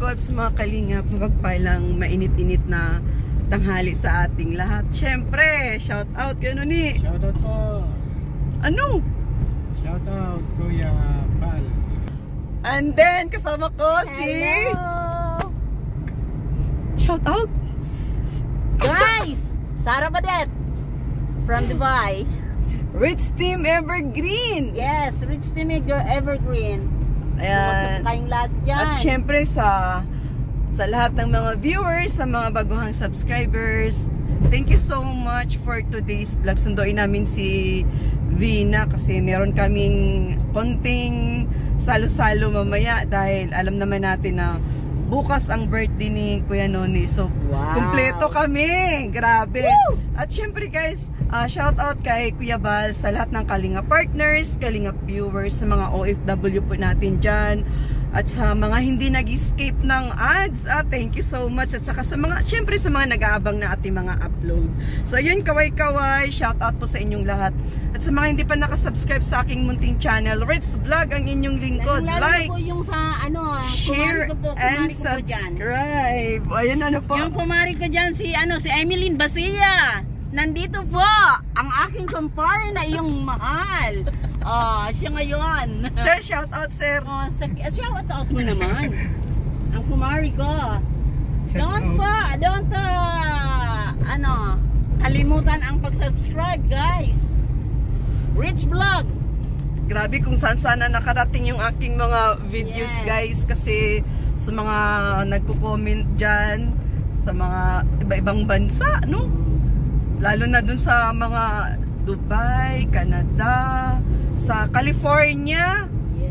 Gods, mga kalingap, mapagpalang mainit-init na tanghali sa ating lahat. Siyempre, shout out gano'n ni. Shoutout po. Ano? Shoutout Kuya Pal. And then, kasama ko si... Hello! Shout out! Guys! Sarah Badet from Dubai. Rich Team Evergreen! Yes, Rich Timiger Evergreen. Ayan. kayong lahat dyan. At syempre sa sa lahat ng mga viewers, sa mga baguhang subscribers, thank you so much for today's vlog. Sunduin namin si Vina kasi meron kaming konting salo-salo mamaya dahil alam naman natin na bukas ang birthday ni Kuya Noni. So, Wow. kumpleto kami. Grabe. At syempre guys, ah, shout out kay Kuya Bal sa lahat ng Kalinga partners, Kalinga viewers, sa mga OFW po natin dyan. At sa mga hindi nag-escape ng ads, ah, thank you so much. At saka sa mga, syempre sa mga nag-aabang na ating mga upload. So ayun, kaway-kaway, shout out po sa inyong lahat. At sa mga hindi pa nakasubscribe sa aking munting channel, Ritz Vlog ang inyong lingkod. Lalo Like, po yung sa ano, ah, share, po, and subscribe. Ayun, ano po? Yung kumari ko dyan si ano si Emeline Basia. Nandito po ang aking kumpare na iyong mahal. Ah, siya ngayon. Sir, shout out, sir. Oh, sa, shout out mo naman. ang kumari ko. Don't Shoutout. pa, don't uh, ano, kalimutan ang pag-subscribe, guys. Rich Vlog. Grabe kung saan sana nakarating yung aking mga videos Yes. guys kasi sa mga nagko-comment dyan sa mga iba-ibang bansa, no? Lalo na dun sa mga Dubai, Canada, sa California.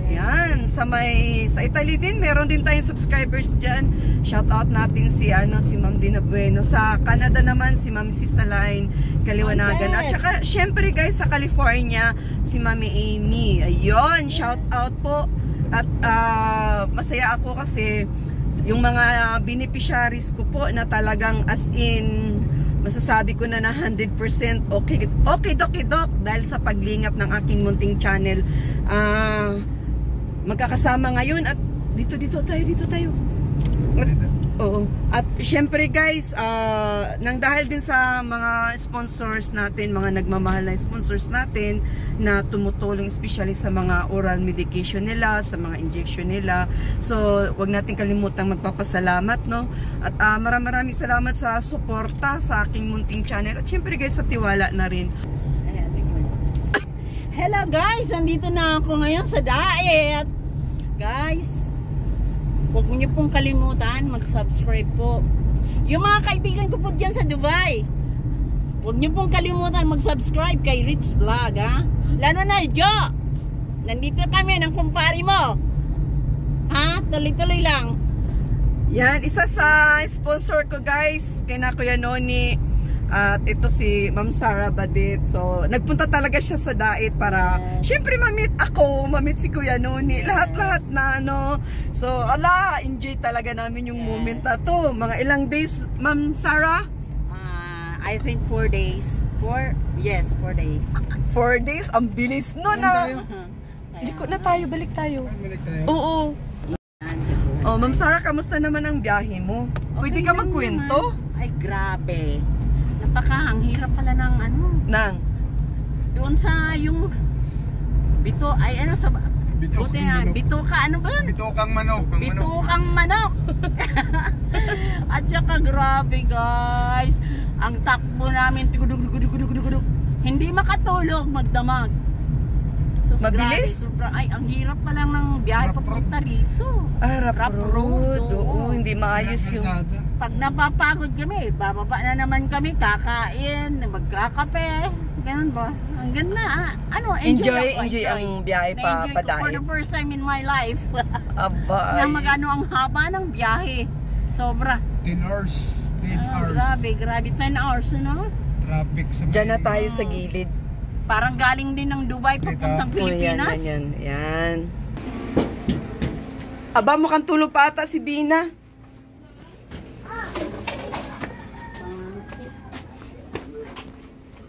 Yan, sa may sa Italy din meron din tayong subscribers diyan. Shout out natin si ano si Ma'am Dina Bueno. Sa Canada naman si Ma'am Sisaline Kaliwanagan. At Yes. saka syempre guys sa California si Mami Amy. Ayun, shout out po. At ah, masaya ako kasi yung mga beneficiaries ko po na talagang as in masasabi ko na na 100% okay okay doki dok dahil sa paglingap ng aking munting channel. Ah magkakasama ngayon at dito dito tayo dito tayo. At, oo. At syempre guys ah, nang dahil din sa mga sponsors natin mga nagmamahal na sponsors natin na tumutulong especially sa mga oral medication nila sa mga injection nila. So wag natin kalimutang magpapasalamat no? At uh, maraming maraming salamat sa suporta sa aking munting channel. At syempre guys sa tiwala na rin. Hello guys, andito na ako ngayon sa diet. Guys, huwag niyo pong kalimutan mag-subscribe po. Yung mga kaibigan ko po dyan sa Dubai, huwag niyo pong kalimutan mag-subscribe kay Rich Vlog ha. Lalo na Jo, nandito kami ng kumpari mo. Ha? Tuloy-tuloy lang. Yan, isa sa sponsor ko guys, kay na Kuya Noni. At ito si Ma'am Sarah Badit. So, nagpunta talaga siya sa diet para, Yes. syempre mamit ako, mamit si Kuya Noni. Lahat-lahat na ano. So, ala, enjoy talaga namin yung Yes. moment na to. Mga ilang days, Ma'am Sarah? Ah, I think 4 days. 4? Yes, 4 days. Four days, ang bilis no tayo? na. Liko na tayo, balik tayo. Ay, balik tayo. Oo. Oh, Ma'am Sarah, kamusta naman ang biyahe mo? Pwede ka lang magkwento? naman. Ay, grabe. Napakahang hirap pala ng ano. Nang, Doon sa yung bito, ay ano sa Bitok buti ang nga, manok. bito ka, ano ba? yun? Bitukang manok. Ang manok. Bitukang manok. At saka grabe guys. Ang takbo namin, tigudug, dugudug, dugudug, dugudug. Hindi makatulog, magdamag. So, Mabilis? grabe, ay, ang hirap pa lang ng biyahe papunta rito. ah, Rough road. road, Oo, hindi maayos yung... Kalsada. Pag napapagod kami, bababa na naman kami, kakain, magkakape. Ganun ba? Ang ganda. ah. Ano, enjoy, Enjoy, ako, enjoy ang biyahe pa, Na-enjoy ko for the first time in my life. Aba, na magano ang haba ng biyahe. Sobra. 10 hours. 10 Ah, hours. grabe, grabe. 10 hours, ano? Traffic sa Diyan na tayo sa gilid. Parang galing din ng Dubai papuntang Oh, yan, Pilipinas. yan, yan, yan. Aba, mukhang tulog pa ata si Bina.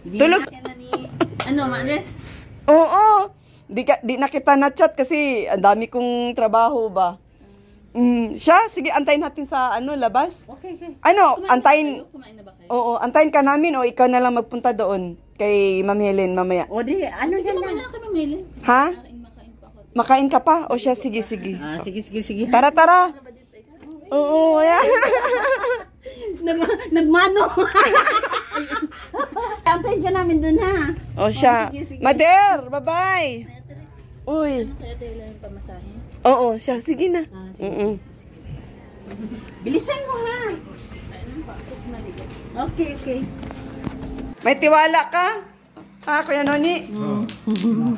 Di Tulog. na- na ni, ano, Manes? Oo. Di, ka, di na kita na-chat kasi ang dami kong trabaho ba. Mm, siya, sige, antayin natin sa ano, labas. Okay, okay. Ano, Kumain na ba antayin, kayo? Kumain na ba kayo? oo, antayin ka namin o ikaw na lang magpunta doon kay Ma'am Helen mamaya. O di, ano Sige, yan lang? na kami, Melin. Ha? Makain, ka pa? O siya, sige, sige. Ah, sige, sige, sige. Tara, tara. Ano? Oo, yan. Nag, nagmano. Antayin ka namin dun ha. O siya. sige, sige. Mader, bye-bye. Uy. ano kaya tayo lang yung pamasahe? Oo, siya, sige na. Ah, sige, Mm-mm. Bilisan mo ha. Okay, okay. May tiwala ka? Ha, Kuya Noni?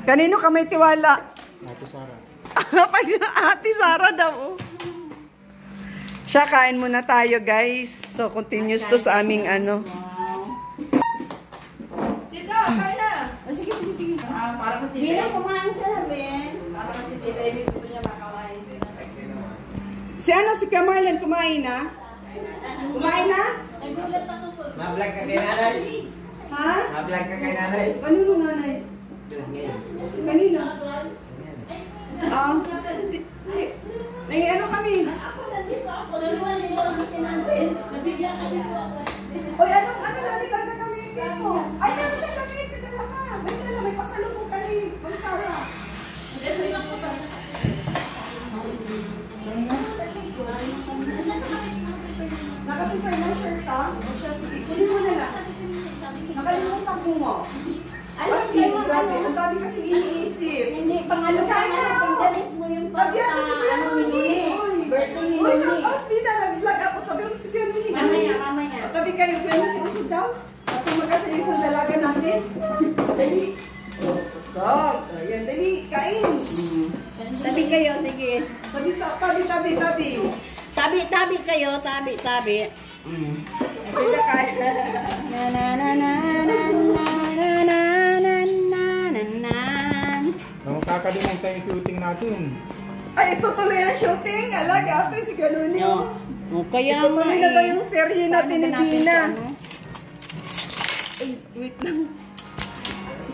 Kanino ka may tiwala? Ate Sara. Pag ate Sara daw. Siya, kain muna tayo, guys. So, continuous to sa aming ano. Tita, kain na. O, sige, sige, sige. Ah, para kasi Bilang kumain ka na, Ben. Para kasi Tita Amy gusto niya makakain. Si ano, si Kamarlan, kumain na? Kumain na? Nagulat ako po. Mablog ka kay nanay. Ha? Mablog ka kay nanay. Kanino nanay? Kanino? Ah, nandito ako. Dalawa nila ang pinansin. Nabigyan kasi po ako. Oy, anong ano lagi ka gagamitin? Ay, meron siya gamitin talaga. May dala, may pasalubong ka na yung bantara. Po ba? Nakapipay ng ka? O siya, sige, kunin mo na lang. Nakalimutan ko mo. Alam mo, ang dami kasi iniisip. Hindi, pangalo ka na. Pagdalit mo yung pangalo. Magkasya yung isang dalaga natin. Dali. Usog. Ayan, dali, kain. Tabi kayo, sige. Tabi, tabi, tabi, tabi. Tabi, tabi kayo, tabi, tabi. Ito na kain. Na na na na na na na na na na na na. Nung kakalimutan tayo yung shooting natin. Ay, itutuloy ang shooting. Alaga ako si Ganuni. No. O kaya nga Itutuloy na daw yung serye natin ni sa ano? Ay, wait lang.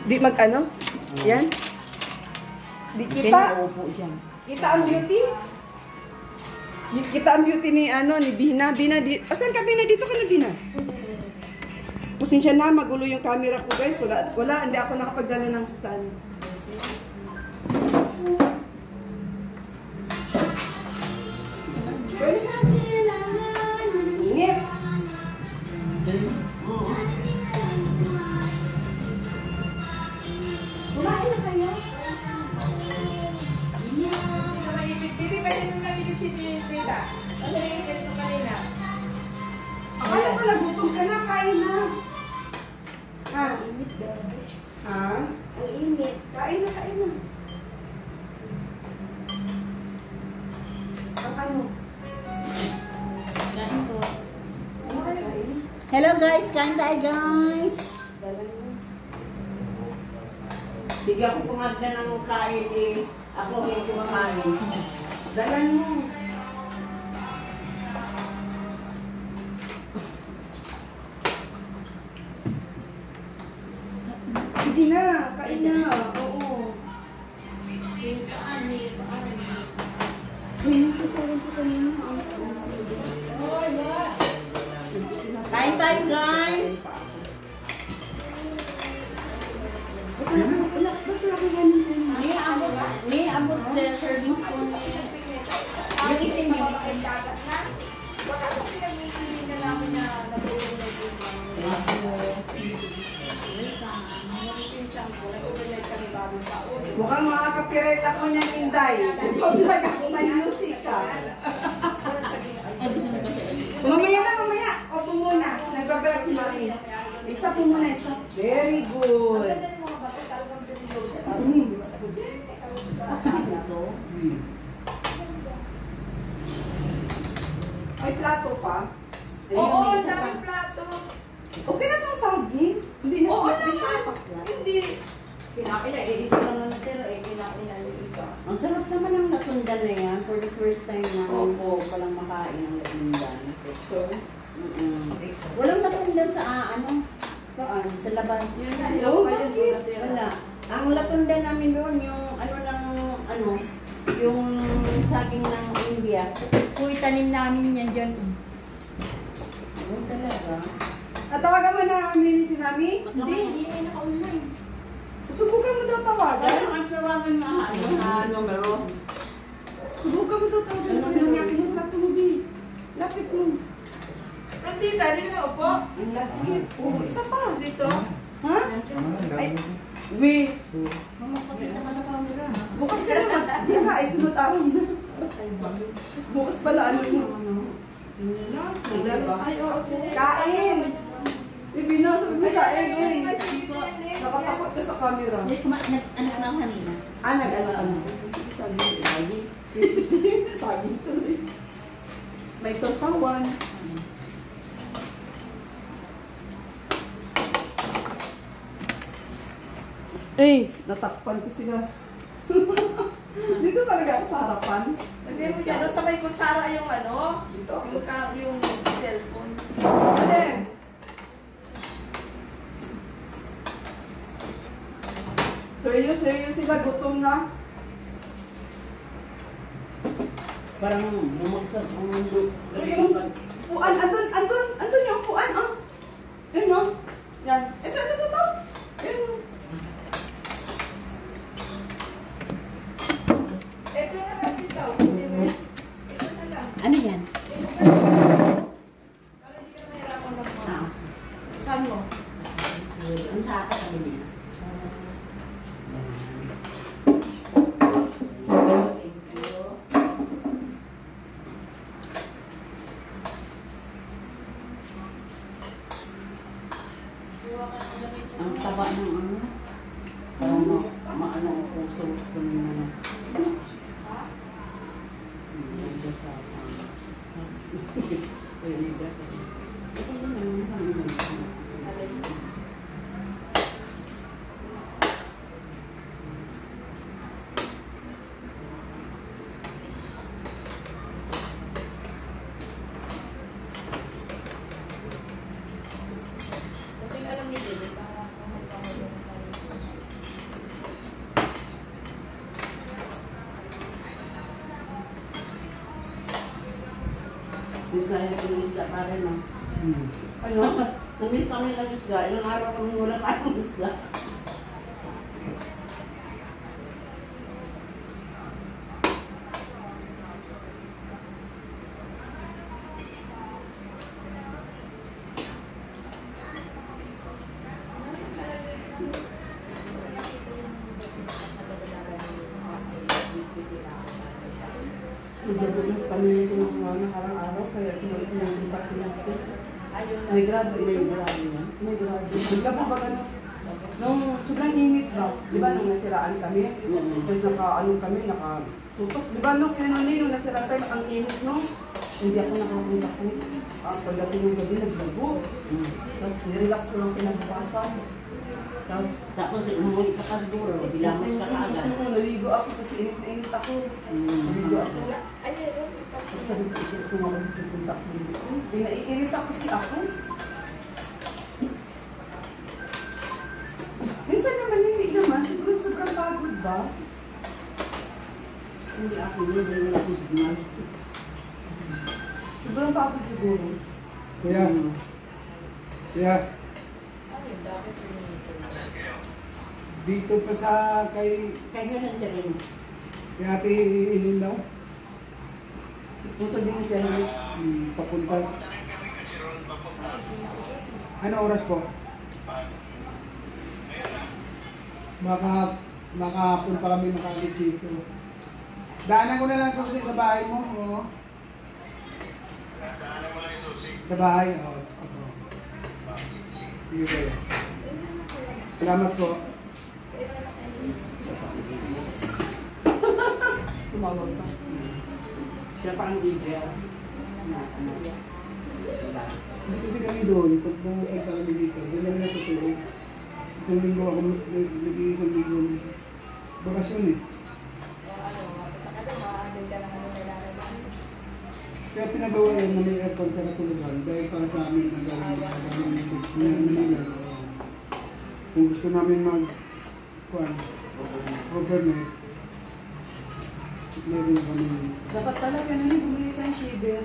Di mag ano? Yan. Di kita. Kita ang beauty. Ki- Kita ang beauty ni ano ni Bina. Bina di. Asan ka Bina? Dito ka na Bina. Pasensya na, magulo yung camera ko guys. Wala, wala, hindi ako nakapagdala ng stand. Kain na, kain na. Ang ano? Kain ko. Ano? Hello guys, kain tayo guys. Sige ako pumagda ng kain eh. Ako may kumakain. Dalan mo. Mukhang mga copyright ako niyang inday. Nag-vlog ako, may music ka. Mamaya na, mamaya. Opo muna. Nagbablog si Mami. Isa po muna, isa. Very good. Mm. May plato pa? Oo, ang daming plato. Okay na itong saging? Hindi na siya. Hindi siya mapakla. Hindi. Kinain na, eh, isa lang na natira eh. Kinain na yung isa. Ang sarap naman ang natundan na yan. For the first time na Opo. palang makain ng natundan. Ito. Mm-mm. Walang natundan sa ah, ano? Saan? Sa labas. Oh, bakit? Wala. Ang latundan namin doon, yung ano ng, ano, yung saging ng India. luya. Kung itanim namin yan dyan. Oh, talaga? At tawagan mo na kami si Mami? Hindi, hindi na naka-online. Subukan mo daw tawagan. Kaya ang tawagan na ano na numero. Subukan mo daw tawagan. Ano yung yakin plato mo, Bi? Lapit mo. Nandita, di na upo. Ang lapit. Oo, isa pa. Dito. Ha? Ano, dami mo. Wi, Makita ka sa camera. bukas ka naman. Di na, ay sunod araw na. Bukas pala ano mo. Ay, oo. Kain! Ibina, sabi mo kain eh. Nakatakot ka sa camera. Nag-anak na ako kanina. Ah, nag-ano ka na. Sabi mo, lagi. Sabi tuloy. May sasawan. Eh, natakpan ko sila. Dito talaga ako sa harapan. Hindi mo dyan, sa may kutsara yung ano, yung, ka- yung cellphone. Alin? Seryo, seryo sila, gutom na. Parang bumagsak ang mundo. Yung puan, andun, andun, andun yung puan, ah. Yan, no? Yan. Ito, ito, ito, ito. Yan, no? Ano yan? Ah, Saan mo? ang sa akin ano niya? Ang taba ng ano? Parang maano ang puso ko ng Hindi sa sa. Ayun, hindi ako. Ito yun, ano, ano, ano. Buting alam niyo din, eh, para kung magkakaroon tayo. Bisaya ko ng isda pa rin, no? Hmm. Ano? Namiss kami ng isda. Ilang araw kami wala kayong isda. Nagdadulog kami yung sinasama na karang araw, kaya sinulit niya yung impact niya sa Grado, may grado niya. May grabe. Bigla pa ba ano? Nung sobrang init ba? Di ba nung nasiraan kami? Tapos naka, ano kami, naka tutok. Di ba nung kinuni, nung nasiraan tayo, ang init no? Hindi ako nakapunta ko. Ah, pagdating ng gabi, nagbago. Tapos nirelax ko lang kinabukasan. Tapos, Tapos umuwi ka pa siguro, bilangos ka kaagad. Mm, naligo ako kasi init na init ako. Naligo ako. Tapos sabi ko, "Ito, pupunta ako ng school. Eh, naiinit ako kasi ako. Sobrang pagod ba? Hindi ako yun, hindi wala akong signal. Sobrang pagod siguro. Kuya, Hmm. kuya, dito pa sa kay, Kaya na siya rin. kay ate Ilin daw. Sabihin mo dyan, Hmm, papunta. Ano oras po? Baka, makahapon pa kami makalis dito. Daanan ko na lang susi sa bahay mo. Oo. Sa bahay, oo. oo. Sige kayo. Salamat po. tumawag pa. Siya. Na, ano, wala. Hindi kasi kami doon, pag pumunta kami dito, doon kami natutulog. Itong linggo ako, nag-iisang linggo. Bakasyon eh. Ano, ano, ka. Kaya pinagawa yun na may aircon sa katulugan dahil para sa amin galing sa galing ng Manila. oo. Kung gusto namin mag kuan, overnight, meron kami. Dapat talaga na bumili tayong shaver.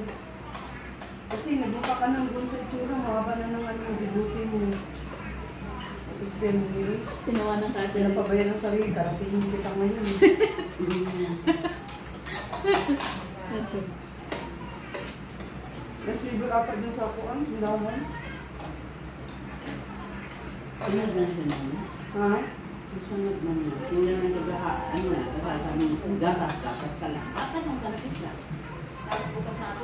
Kasi nagmukha ka ng gun sa itsura, mahaba na ng ano yung bibuti mo. Tapos din. Tinawa ng karte. Pinapabayan ng sarili, darating kita ngayon. eh. Nag-shaver apat dun sa kuan, hindaman. Sunod na siya naman. Ha? Sunod na niya. Hindi na nagaha, ano na, para sa amin, gatas, gatas ka lang. Ata nang kalapit siya. Tapos bukas na ako.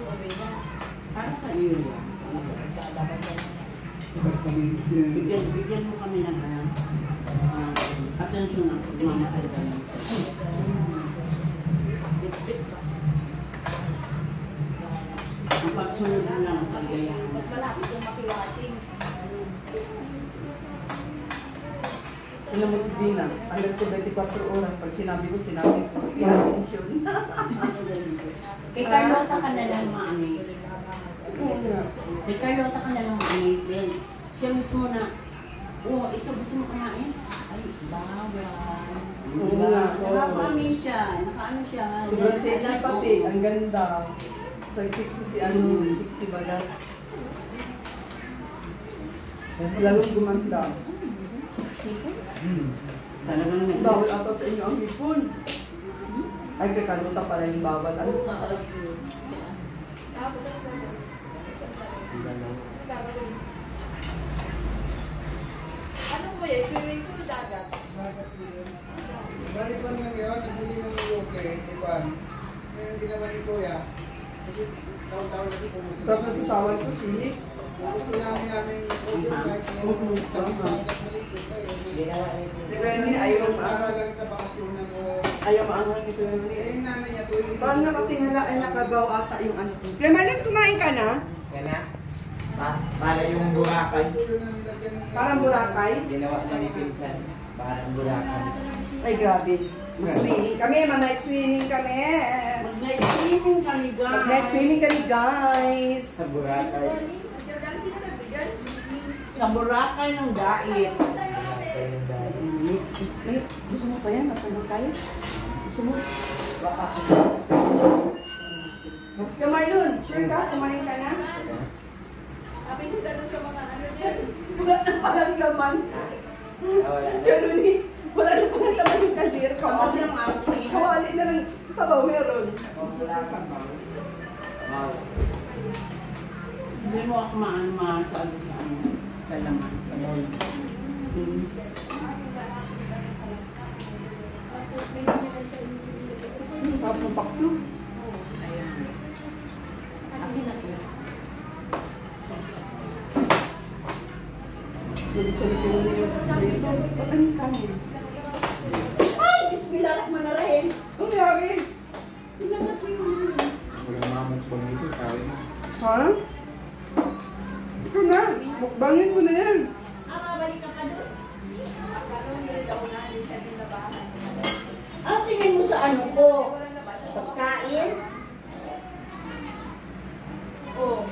Para sa iyo yan. Bigyan, bigyan mo kami ng ano, ah, atensyon ng pagmamahal ka lang. Ang pagsunod mo lang ang kaligayahan. Mas malapit yung makiwasing. Alam mo si Dina, hanggang ko 24 oras, pag sinabi ko, sinabi ko, i-attention. Kay Carlota ka na lang maanis. Kay Carlota ka na lang din. Siya mismo na, oh, ito gusto mo kumain? Ay, bawal. Oo nga, oo. Nakakamin siya, nakaano siya. Sobrang sexy pati, ang ganda. So, sexy si ano, sexy bagat. Lalong gumanda. hmm. Talagang nag- Bawal ata sa inyo ang hipon. Ay, kay Carlota pala yung bawal. Ano? Ano ba yan? Swimming pool dagat? Balik man lang yun, nagbili ng yoke, ipan. Ngayon ginawa ni Kuya. Kasi taon-taon kasi pumusok. Tapos sa sawan ko, sili. Gusto namin namin audio kahit ano, Mhm, tapos bakit malikot pa yun. Ayaw Para lang sa bakasyonan o... ayaw maangal ni Kuya Eh, Mali. yung nanay niya, tuloy. Parang nakatingala ay nakabaw ata yung ano ko. Kuya Malin, kumain ka na? Yan na. Pa para yung burakay. Tuloy na nilagyan ng... Parang Boracay? Ginawa na ni Pinsan. Parang burakay. Ay, grabe. Swimming kami, ma-night swimming kami. Mag-night swimming kami, guys. Mag-night swimming kami, guys. Sa burakay. Sa ng Dait. Burakay ng dahil. May, gusto mo pa yan? Matulog tayo? Gusto mo? Baka. Kuya Marlon, sure ka? Kumain ka na? Sabi sila doon sa mga ano dyan. Wala na palang laman. Ah, wala na. Ganun eh. Wala na palang laman yung kaldir. Kawali Kawali ang aking. Kawali na lang sabaw meron. Wow. Hindi mo ako maano maano sa ano sa ano. Sa laman. Hmm. Sarap ng Ay! Bismillahirrahmanirrahim. Ang yari. Ano. Walang po nito. Sabi mo. Ha? Ito na. Mukbangin mo na yan. Ah, mabalik ka pa doon? Ah, tingin mo sa ano ko? Pagkain? Oo.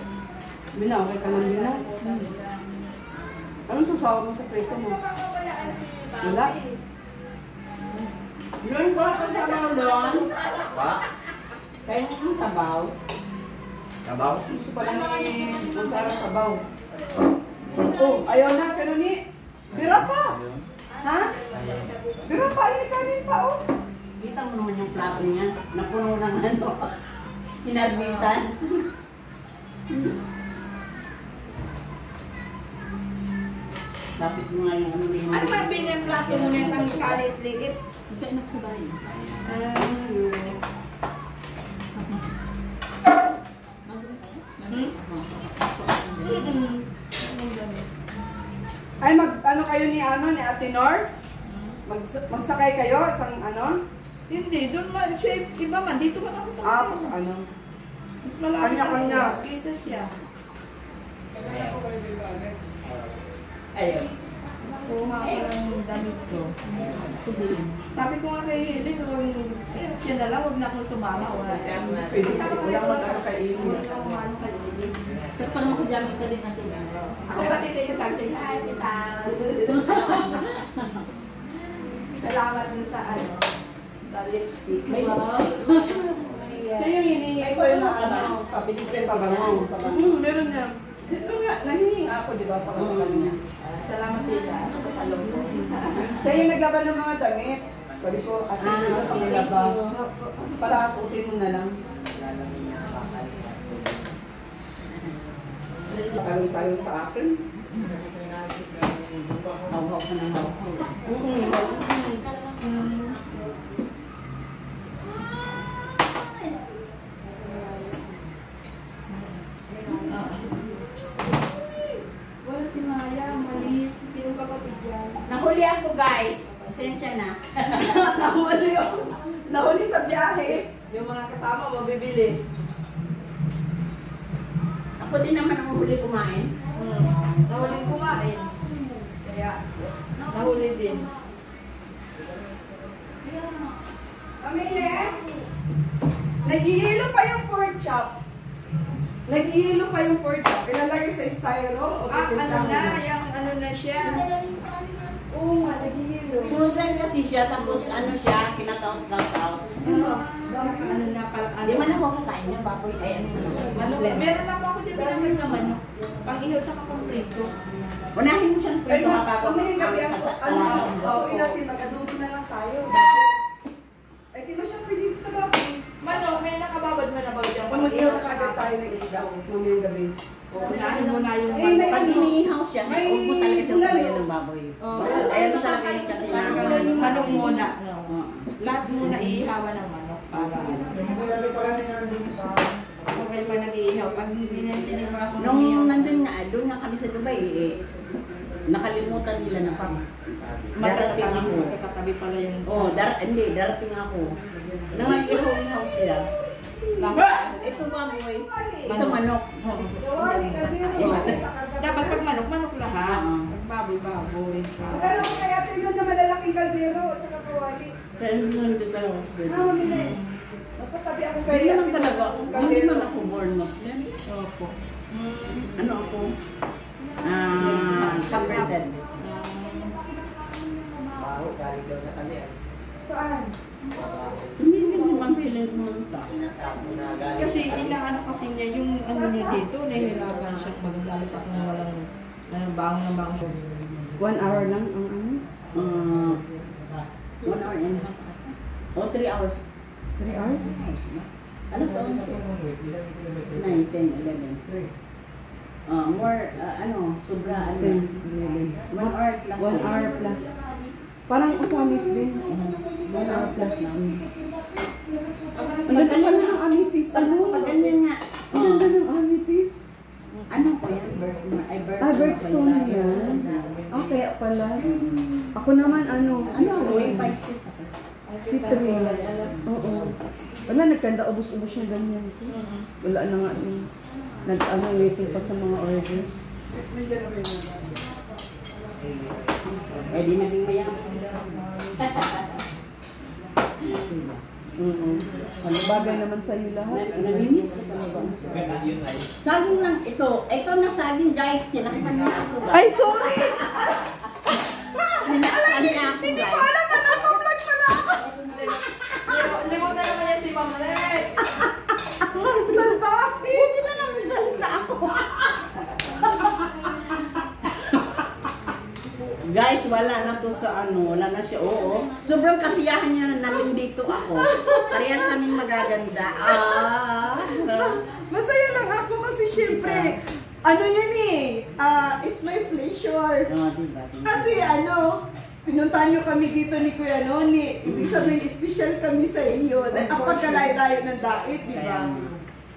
Binawal ka ng binaw. Anong sasawa mo sa prito mo? Wala. Yun ko kasama doon. Pa? Kaya mo sabaw. Kabaw? Gusto pala ni Montara sabaw. Oh, ayaw na, pero ni... Bira pa! Ha? Bira pa, ini kanin pa, oh. Kita mo naman yung plato niya. Napuno ng ano. Hinarbisan. Lapit mo nga yung ano yung... Ano ba binimplato mo na yung kalit-liit? Nagkainak sa bahay. Magaling? Ay, mag, ano kayo ni, ano, ni Ate Nor? Mag, magsakay kayo, isang ano? Hindi, doon man siya, iba man, dito man ako sa Ah, ano? Mas malapit Kanya-kanya. Kaysa siya. Kaya po kayo dito, ane. Ayun. Kuha ko ng damit ko. Sabi ko nga kay Helen, eh, siya na lang, huwag na akong sumama. Wala Pwede, wala mag ano kay Amy. ano kay Helen. So, parang makajamit ka din natin. Ako pati kayo sabi sa inyo, ay, kita. Salamat dun sa ano, sa lipstick. May lipstick. Kaya yung hinihingi ko yung ano, Pabinigyan pabango. Hmm, meron na. Ito nga, nangihingi ako, di ba, para sa kanya. Salamat tita. Ano ba sa loob ko? Siya yung naglaban ng mga damit. Sabi ko, ate, Ah, ah, pang ilaba. Para suotin mo na lang. Talong-talong sa akin. Hawak ka ng hawak. Mm-mm. Wala si Maya, malis. Sino ka kapit yan? Nahuli ako guys. Pasensya na. Nahuli yun. Nahuli sa biyahe. Yung mga kasama, mabibilis. Ako din naman ang huli kumain. Hmm. Nahuling kumain. Kaya, nahuli din. Amine, naghihilo pa yung pork chop. Naghihilo pa yung pork chop. Pinalagay sa styro o Ah, ano na, yung ano na siya. Oo nga. Frozen kasi siya, tapos ano siya, kinataot-taot. Ano, ano na pala, ano. Hindi man ako kakain ng baboy. Ay, ano man. Ano, meron ako ako din naman naman. Pang ihot sa kakomprito. Unahin mo siyang prito ma, makabago. kumain gabi ako. Ano, oo, Ano? natin mag-adobo na lang tayo. Ay, di ba siya pwede sa baboy? Manok, may nakababad mo na ba dyan? Mag-ihaw na kagad tayo ng isda, mamayang gabi. Unahin mo na yung Eh, may. Pag iniihaw siya, May mo talaga siyang sabayan ng baboy. Oo. Ayan mo talaga yun kasi na. Manok muna. Oo. Lahat muna iihawan ng manok para ano. Kayo pa nag-iihaw. Pag hindi na sinima ako Nung ng nandun nga, doon nga kami sa Dubai, eh, nakalimutan nila na pag darating ako. Magkakatabi pala yung... Oh, dar hindi, darating ako. Nang nag-ihaw-ihaw sila. Ito baboy, ito manok. Dapat pag manok, manok lahat. Pag baboy, baboy. Ko kaya tingnan na malalaking kaldero at saka kawali? Kaya nandun ka lang ako pwede. Ah, mabili. Magkatabi ako Kaya kaya. lang talaga, hindi man ako born Muslim. Opo. Ano ako? Ah, converted. Baho, galing daw sa kanya. Saan? Hindi kasi. Tapo na galing. Kasi inaano kasi niya yung ano niya dito, nahihirapan siyang magdali pa kung walang nabang na bang. One hour lang ang ano? Uh, one hour and a half. Oh, three hours. Three hours? Alas 11. 9, 10, 11. Uh, more, uh, ano, sobra, ano. One hour plus. One hour plus. Parang usamis din. Hour plus na. Ang ganda pala ng amitis. Ano? Pag ganyan nga. Ang ganda ng amitis. Ano po yan? Ah, birthstone yan. Ah, kaya pala. Ako naman, ano, Ano, Pisces ako. Si Trin. Oo. Wala, nagkanda ubos-ubos yung ganyan. Wala na nga nag-ano, waiting pa sa mga orders. Eh, di naging mayaman. Oo. Ano bagay naman sa'yo lahat? Na- Namimiss ko talaga. Saging lang ito. Ito na saging guys. Tinakpan niya ako guys. Ay, sorry! Tinakpan niya ako guys. Alam na, nakablog pala ako! Limutan naman yan si Ma'am Rex. Salbahe! Buti na lang nagsalita ako. Guys, wala na to sa ano, wala na siya, oo. Sobrang kasiyahan niya na namin dito ako. Parehas kaming magaganda. Ah. Masaya lang ako kasi syempre, ano yun eh, ah, it's my pleasure. Oh, diba? Kasi ano, pinuntahan nyo kami dito ni Kuya Noni. Ibig sabihin, special kami sa inyo. Like, ang pagkalayo-layo ng dait, di ba?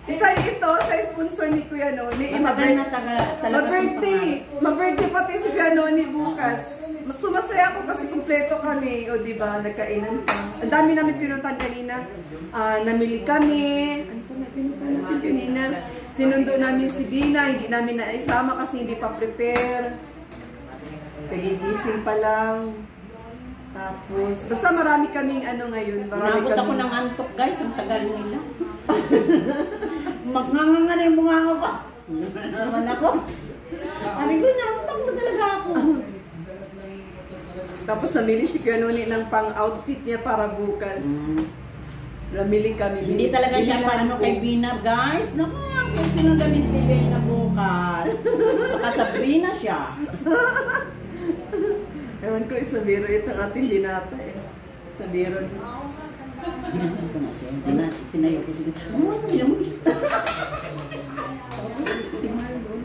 Isa ito sa sponsor ni Kuya Noni. Matagal na talaga pangarap. Ma-birthday pati si Kuya Noni bukas. Mas sumasaya ako kasi kumpleto kami. O di ba nagkainan pa. Ang dami namin pinuntahan kanina. Ah, namili kami. Ano pa na natin kanina? Sinundo namin si Bina. Hindi namin naisama kasi hindi pa prepare. Pagigising pa lang. Tapos, basta marami kaming ano ngayon. Marami Inabot ako ng antok guys, ang tagal nila. Magnganga na yung bunganga pa. Naman ako. Sabi ko, naantok na talaga ako. Tapos namili si Kuya Noni ng pang-outfit niya para bukas. Mm. Namili kami. Hindi talaga siya Binilan paano kay Bina, guys. Naku, sino damit ni Bina bukas? Baka Sabrina siya. Ewan ko, is nabiro itong ating binata eh. Nabiro. Ginagawa ko na siya. Sinayo ko siya. Oh, hindi mo siya. Tapos si Marlon.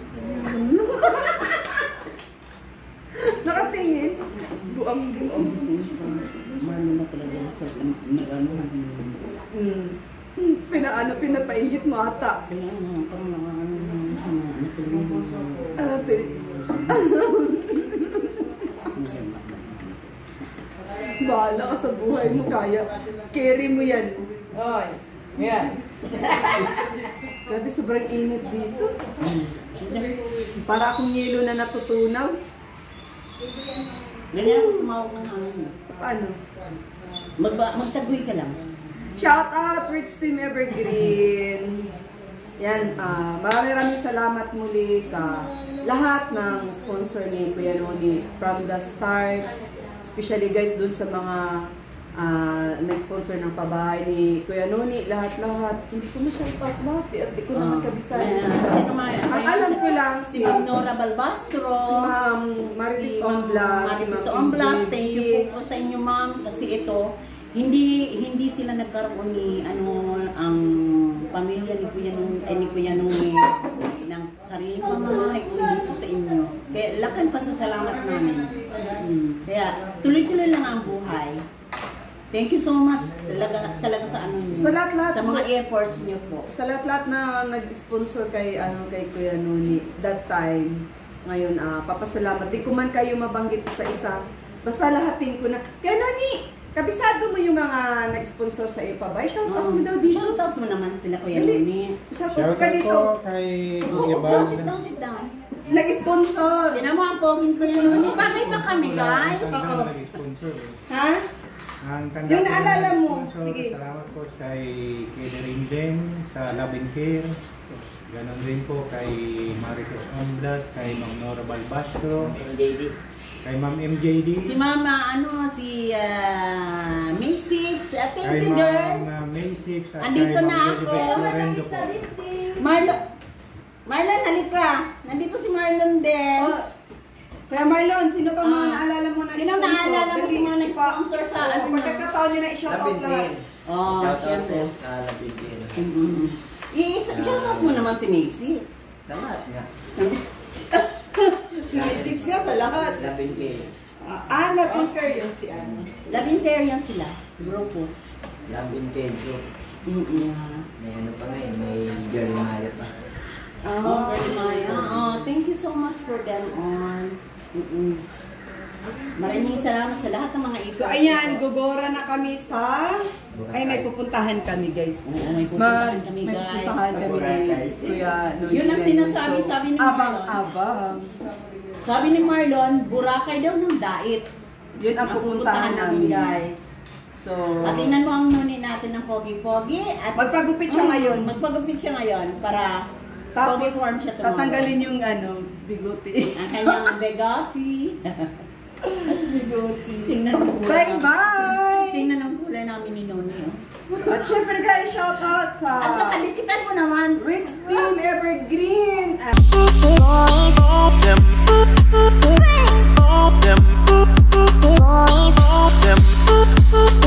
Nakatingin. Buang Ang buang. gusto niya sa Marlon na talaga sa nag-ano. Hmm. Pinaano, pinapainggit mo ata. Kaya ano, parang nakaano na siya na sa... Ah, te- Bahala ka sa buhay mo, kaya. Carry mo yan. Ay, yan. Grabe, sobrang init dito. Para akong yelo na natutunaw. Ganyan ako tumawag ng hangin. Paano? Magba, magtagoy ka lang. Shout out, Rich Team Evergreen. Yan, ah maraming maraming salamat muli sa lahat ng sponsor ni Kuya Noni from the start. Especially guys dun sa mga ah, nag-sponsor ng pabahay ni Kuya Noni, lahat-lahat. Hindi ko na shout out dati at di ko naman kabisado. Ayan, Sino ma? Ang alam ko lang Si si Ma'am Nora Balbastro. si Ma'am Marilis Si Ma'am Onblas, si Marilis Ma'am Onblas, Ingrid. thank you po, po sa inyo ma'am kasi ito hindi hindi sila nagkaroon ni ano ang pamilya ni Kuya nung eh, ni Kuya nung ng kung hindi po sa inyo. Kaya lakan pa sa salamat namin. Hmm. Kaya tuloy-tuloy lang ang buhay. Thank you so much talaga talaga sa ano niyo. Sa lahat-lahat sa mga efforts niyo po. sa lahat-lahat na nag-sponsor kay ano kay Kuya Nuni that time ngayon ah papasalamat di ko man kayo mabanggit sa isa basta lahatin ko na Kuya Nuni kabisado mo yung mga nag-sponsor sa iyo pa ba shout out mo daw dito Shout out mo naman sila Kuya. Nuni. shout out Shout ka out dito po kay Kuya Sit Bal. down, sit down, sit down. Nag-sponsor Tinan mo ang poging Kuya Nuni. Bakit pa kami guys? Oo. Nag-sponsor. eh. ha Ang tanda Yung ko naalala mo, sponsor, sige. Salamat po kay Catering Den, sa Love and Care. Ganon din po kay Marites Onblas, kay Ma'am Nora Balbastro, MJD. kay Ma'am MJD, Si Mama, ano, si uh, May 6, uh, thank kay you girl. Ma'am uh, May 6, at Andito kay Ma'am na ako. Po. Marlon, halika. Nandito si Marlon din. Oh, Kuya Marlon, sino pa mga Ah. naalala mo na Sino naalala mo sa mga nag-sponsor sa ano na? Pagkakataon niyo na i-shout out lahat. Oh, Shout out siyempre. po sa Labintin. Mm-hmm. I-shout out mo naman si Macy. Sa lahat nga. Si Six nga sa lahat. Labintin. Ah, love and care yun si ano. Labintarian sila. Grupo. Labintin. So, Mm-mm. may ano pa ngayon, may Jeremiah pa. Oh, very Maya. Oh, thank you so much for them on. Mm-mm. Maraming salamat sa lahat ng mga ito. So ayan, gugora na kami sa... Ay, may pupuntahan kami guys. Oo, may pupuntahan kami, may guys. pupuntahan kami ni Kuya Noni Yun ang sinasabi, sabi ni Abang, Marlon. abang. Sabi ni Marlon, Boracay daw ng dait. Yun ang pupuntahan namin. guys. So, At tingnan mo ang nuni natin ng pogi-pogi. At magpagupit siya Mm, ngayon. Magpagupit siya ngayon para tapos, form siya tomorrow. tatanggalin yung ano, bigoti. Ang kanyang bigoti. bigoti. Bye bye! Tingnan ang kulay namin ni Noni. Oh. Eh. At syempre guys, shoutout sa... At saka dikitan mo naman. Rick's Team Evergreen. At... Them. Them. Them.